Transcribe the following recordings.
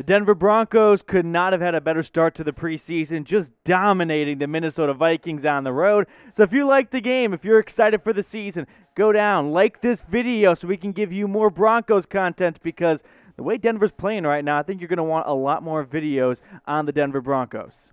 The Denver Broncos could not have had a better start to the preseason, just dominating the Minnesota Vikings on the road. So if you like the game, if you're excited for the season, go down, like this video so we can give you more Broncos content because the way Denver's playing right now, I think you're going to want a lot more videos on the Denver Broncos.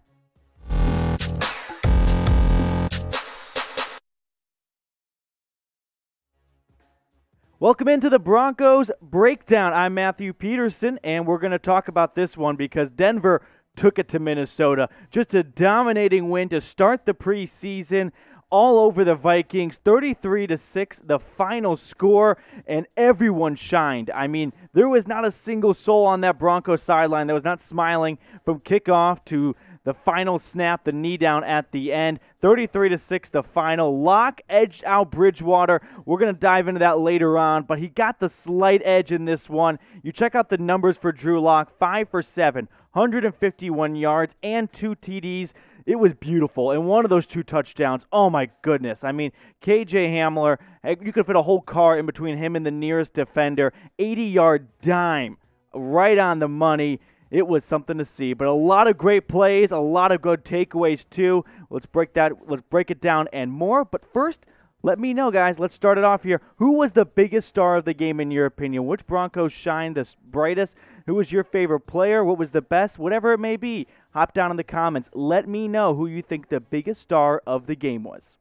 Welcome into the Broncos breakdown. I'm Matthew Peterson, and we're going to talk about this one because Denver took it to Minnesota. Just a dominating win to start the preseason all over the Vikings 33 to 6 the final score and everyone shined. I mean, there was not a single soul on that Broncos sideline that was not smiling from kickoff to the final snap, the knee down at the end. 33 to 6 the final. Lock edged out Bridgewater. We're going to dive into that later on, but he got the slight edge in this one. You check out the numbers for Drew Lock 5 for 7, 151 yards and 2 TDs. It was beautiful. And one of those two touchdowns, oh my goodness. I mean, KJ Hamler, eh, you could fit a whole car in between him and the nearest defender. 80 yard dime right on the money. It was something to see, but a lot of great plays, a lot of good takeaways too. Let's break that. Let's break it down and more. But first, let me know, guys. Let's start it off here. Who was the biggest star of the game in your opinion? Which Broncos shined the brightest? Who was your favorite player? What was the best? Whatever it may be, hop down in the comments. Let me know who you think the biggest star of the game was.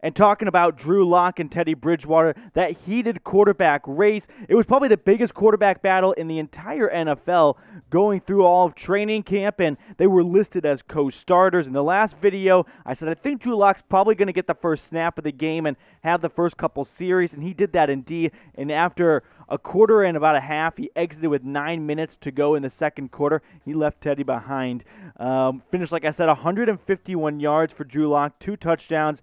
And talking about Drew Lock and Teddy Bridgewater, that heated quarterback race, it was probably the biggest quarterback battle in the entire NFL going through all of training camp, and they were listed as co starters. In the last video, I said I think Drew Lock's probably going to get the first snap of the game and have the first couple series, and he did that indeed. And after a quarter and about a half. He exited with nine minutes to go in the second quarter. He left Teddy behind. Um, finished, like I said, 151 yards for Drew Lock, two touchdowns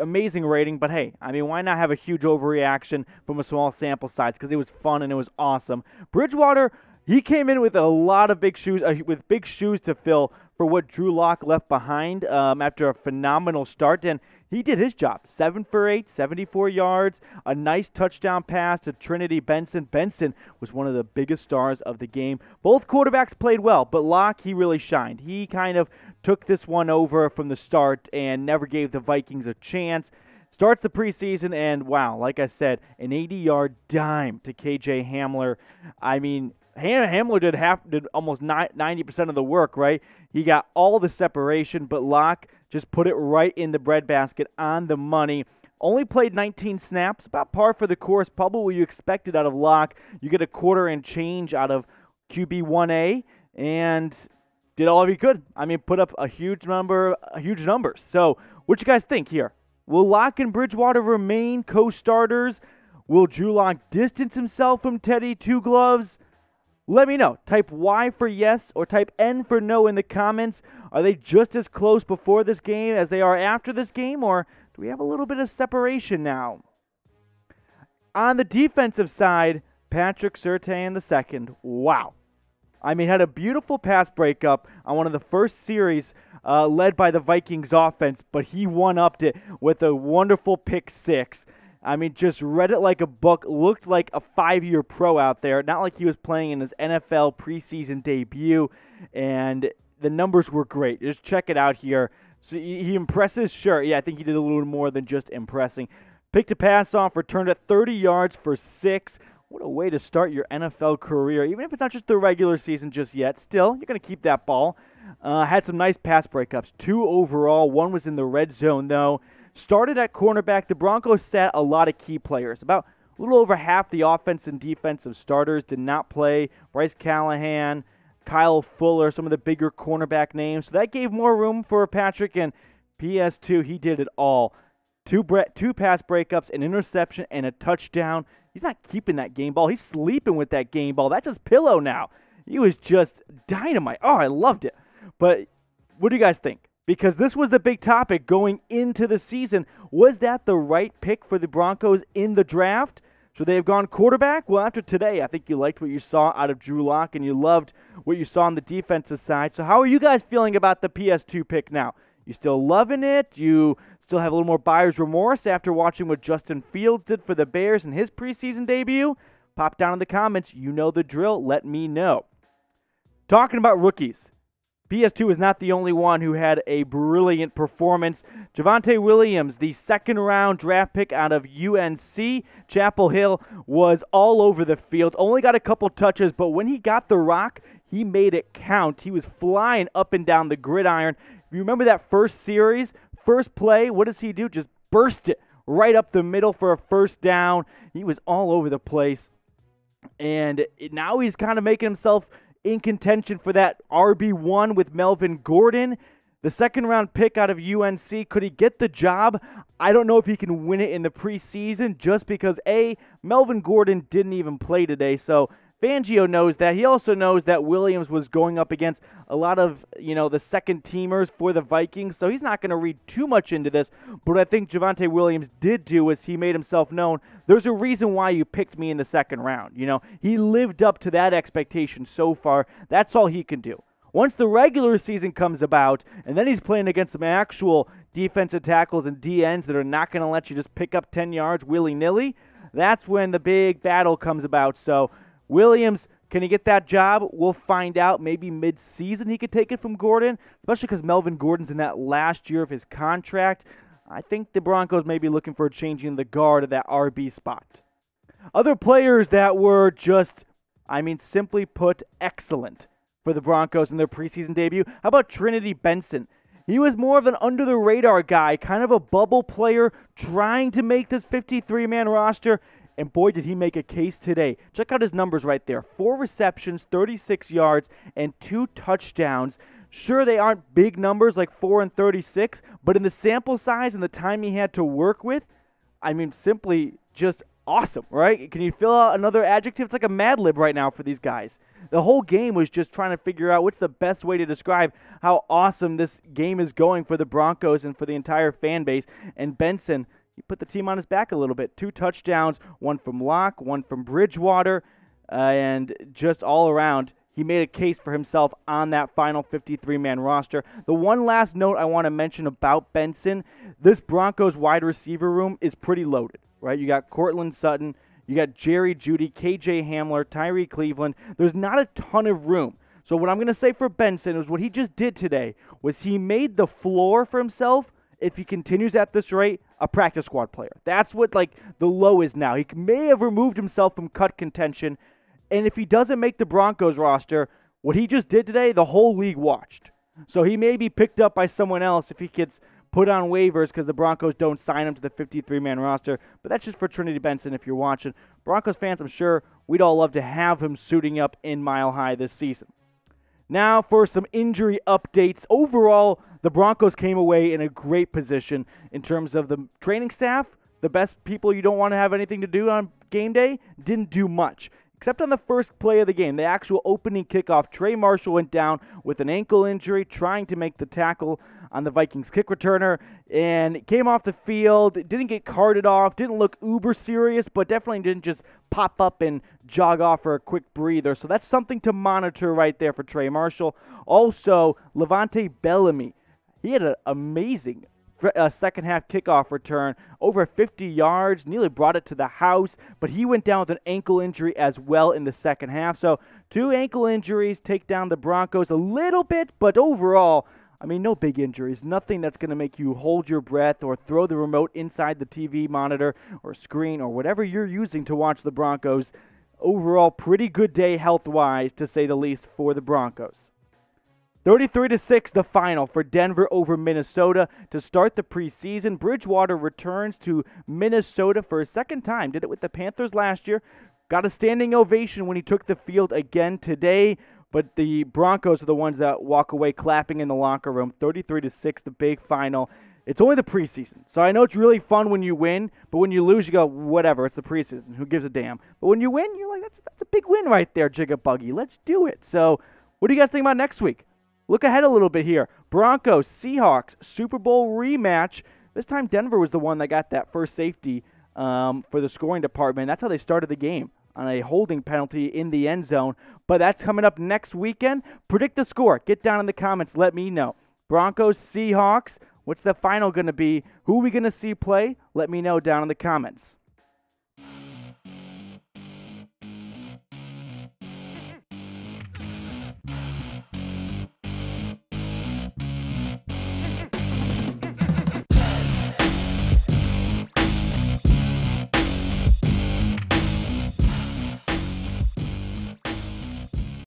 amazing rating, but hey, I mean, why not have a huge overreaction from a small sample size? Because it was fun and it was awesome. Bridgewater, he came in with a lot of big shoes, uh, with big shoes to fill for what Drew Lock left behind um, after a phenomenal start, and he did his job. Seven for eight, 74 yards, a nice touchdown pass to Trinity Benson. Benson was one of the biggest stars of the game. Both quarterbacks played well, but Lock, he really shined. He kind of took this one over from the start and never gave the Vikings a chance. Starts the preseason, and wow, like I said, an 80 yard dime to KJ Hamler. I mean, Hamler did half, did almost 90% of the work, right? He got all the separation, but Lock just put it right in the breadbasket on the money. Only played 19 snaps, about par for the course, probably what you expected out of Lock. You get a quarter and change out of QB1A, and did all he could. I mean, put up a huge number, a huge numbers. So, what you guys think here? Will Lock and Bridgewater remain co-starters? Will Drew Lock distance himself from Teddy Two Gloves? Let me know. Type Y for yes or type N for no in the comments. Are they just as close before this game as they are after this game, or do we have a little bit of separation now? On the defensive side, Patrick Surtain II. Wow. I mean, had a beautiful pass breakup on one of the first series uh, led by the Vikings offense, but he one upped it with a wonderful pick six. I mean, just read it like a book, looked like a five year pro out there, not like he was playing in his NFL preseason debut, and the numbers were great. Just check it out here. So he impresses, sure. Yeah, I think he did a little more than just impressing. Picked a pass off, returned it 30 yards for six. What a way to start your NFL career, even if it's not just the regular season just yet. Still, you're going to keep that ball. Uh, had some nice pass breakups, two overall. One was in the red zone, though. Started at cornerback. The Broncos sat a lot of key players. About a little over half the offense and defensive starters did not play. Bryce Callahan, Kyle Fuller, some of the bigger cornerback names. So that gave more room for Patrick, and PS2, he did it all. Two, bre- two pass breakups, an interception, and a touchdown. He's not keeping that game ball. He's sleeping with that game ball. That's his pillow now. He was just dynamite. Oh, I loved it. But what do you guys think? Because this was the big topic going into the season. Was that the right pick for the Broncos in the draft? Should they have gone quarterback? Well, after today, I think you liked what you saw out of Drew Lock and you loved what you saw on the defensive side. So, how are you guys feeling about the PS2 pick now? You still loving it? You still have a little more buyer's remorse after watching what Justin Fields did for the Bears in his preseason debut? Pop down in the comments. You know the drill. Let me know. Talking about rookies, PS2 is not the only one who had a brilliant performance. Javonte Williams, the second round draft pick out of UNC Chapel Hill, was all over the field. Only got a couple touches, but when he got the rock, he made it count. He was flying up and down the gridiron. You remember that first series, first play, what does he do? Just burst it right up the middle for a first down. He was all over the place. And now he's kind of making himself in contention for that RB1 with Melvin Gordon. The second round pick out of UNC, could he get the job? I don't know if he can win it in the preseason just because A, Melvin Gordon didn't even play today. So Fangio knows that. He also knows that Williams was going up against a lot of, you know, the second teamers for the Vikings, so he's not going to read too much into this. But I think Javonte Williams did do is he made himself known. There's a reason why you picked me in the second round. You know, he lived up to that expectation so far. That's all he can do. Once the regular season comes about, and then he's playing against some actual defensive tackles and DNs that are not going to let you just pick up 10 yards willy nilly, that's when the big battle comes about. So Williams, can he get that job? We'll find out. Maybe mid-season he could take it from Gordon, especially because Melvin Gordon's in that last year of his contract. I think the Broncos may be looking for a changing the guard at that RB spot. Other players that were just, I mean, simply put, excellent for the Broncos in their preseason debut. How about Trinity Benson? He was more of an under the radar guy, kind of a bubble player, trying to make this 53 man roster. And boy, did he make a case today. Check out his numbers right there four receptions, 36 yards, and two touchdowns. Sure, they aren't big numbers like 4 and 36, but in the sample size and the time he had to work with, I mean, simply just awesome, right? Can you fill out another adjective? It's like a mad lib right now for these guys. The whole game was just trying to figure out what's the best way to describe how awesome this game is going for the Broncos and for the entire fan base. And Benson, he put the team on his back a little bit. Two touchdowns, one from Lock, one from Bridgewater, uh, and just all around, he made a case for himself on that final 53 man roster. The one last note I want to mention about Benson this Broncos wide receiver room is pretty loaded, right? You got Courtland Sutton, you got Jerry Jeudy, KJ Hamler, Tyrie Cleveland. There's not a ton of room. So, what I'm going to say for Benson is what he just did today was he made the floor for himself if he continues at this rate, a practice squad player. That's what like the low is now. He may have removed himself from cut contention, and if he doesn't make the Broncos roster, what he just did today, the whole league watched. So he may be picked up by someone else if he gets put on waivers because the Broncos don't sign him to the 53 man roster. But that's just for Trinity Benson if you're watching. Broncos fans, I'm sure we'd all love to have him suiting up in Mile High this season. Now for some injury updates. Overall, the Broncos came away in a great position in terms of the training staff. The best people you don't want to have anything to do on game day didn't do much. Except on the first play of the game, the actual opening kickoff, Trey Marshall went down with an ankle injury trying to make the tackle on the Vikings kick returner and came off the field, didn't get carted off, didn't look uber serious, but definitely didn't just pop up and jog off for a quick breather. So that's something to monitor right there for Trey Marshall. Also, LeVante Bellamy. He had an amazing a uh, second half kickoff return, over 50 yards, nearly brought it to the house, but he went down with an ankle injury as well in the second half. So, two ankle injuries take down the Broncos a little bit, but overall, I mean, no big injuries, nothing that's going to make you hold your breath or throw the remote inside the TV monitor or screen or whatever you're using to watch the Broncos. Overall, pretty good day health wise, to say the least, for the Broncos. 33 to 6 the final for Denver over Minnesota to start the preseason. Bridgewater returns to Minnesota for a second time. Did it with the Panthers last year. Got a standing ovation when he took the field again today, but the Broncos are the ones that walk away clapping in the locker room. 33 to 6 the big final. It's only the preseason. So I know it's really fun when you win, but when you lose, you go, whatever, it's the preseason. Who gives a damn? But when you win, you're like, that's, that's a big win right there, Jigga Buggy. Let's do it. So, what do you guys think about next week? Look ahead a little bit here. Broncos, Seahawks, Super Bowl rematch. This time Denver was the one that got that first safety um, for the scoring department. That's how they started the game on a holding penalty in the end zone. But that's coming up next weekend. Predict the score. Get down in the comments. Let me know. Broncos, Seahawks. What's the final going to be? Who are we going to see play? Let me know down in the comments.